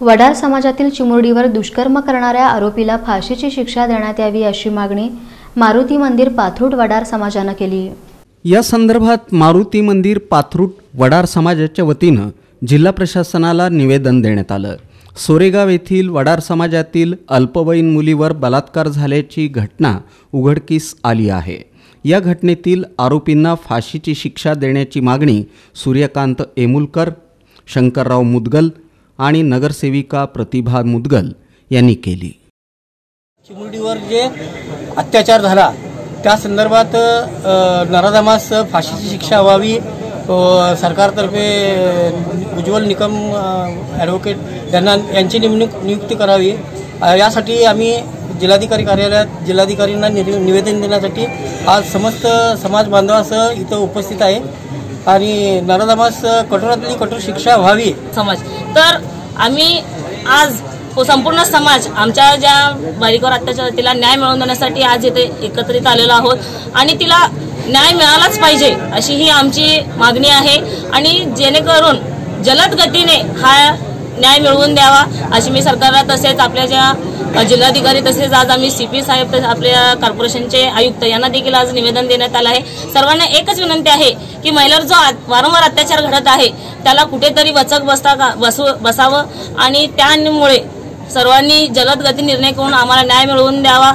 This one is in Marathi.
वडार समाजातील चिमुरडीवर दुष्कर्म करणाऱ्या आरोपीला फाशीची शिक्षा देण्यात यावी अशी मागणी मारुती मंदिर पाथरूट वडार समाजानं केली. या संदर्भात मारुती मंदिर पाथरूट वडार समाजाच्या वतीनं जिल्हा प्रशासनाला निवेदन देण्यात आलं. सोरेगाव येथील वडार समाजातील अल्पवयीन मुलीवर बलात्कार झाल्याची घटना उघडकीस आली आहे. या घटनेतील आरोपींना फाशीची शिक्षा देण्याची मागणी सूर्यकांत एमुलकर शंकरराव मुदगल आणि नगरसेविका प्रतिभा मुदगल यांनी केली. चिमुरडीवर जे अत्याचार झाला त्या संदर्भात नराधामास नराधमास फाशीची शिक्षा व्हावी सरकारतर्फे उज्ज्वल निकम ॲडव्होकेट यांना यांची नेमणूक नियुक्ती करावी. यासाठी आम्ही जिल्हाधिकारी कार्यालयात जिल्हाधिकारींना निवेदन देण्यासाठी आज समस्त समाज बांधवासह इथं उपस्थित आहे. आणि नराधमास कठोरातली कठोर शिक्षा व्हावी. समाज. तर आम्ही आज हो, संपूर्ण समाज आमच्या ज्या बालिकावर अत्याचार तिला न्याय मिळवून देण्यासाठी आज इथे एकत्रित आलेलो आहोत. आणि तिला न्याय मिळालाच पाहिजे अशी ही आमची मागणी आहे. आणि जेणेकरून जलद गतीने हा न्याय मिळवून द्यावा अशी मी सरकारला तसेच आपल्या ज्या जिल्हाधिकारी तसेच आज आम्ही सी पी साहेब आपल्या कॉर्पोरेशनचे आयुक्त यांना देखील आज निवेदन देण्यात आलं आहे. सर्वांना एकच विनंती आहे की महिलावर जो आ- वारंवार अत्याचार घडत आहे त्याला कुठेतरी वचक बसता का बसू बसावं आणि त्यामुळे सर्वांनी जलद गती निर्णय करून आम्हाला न्याय मिळवून द्यावा.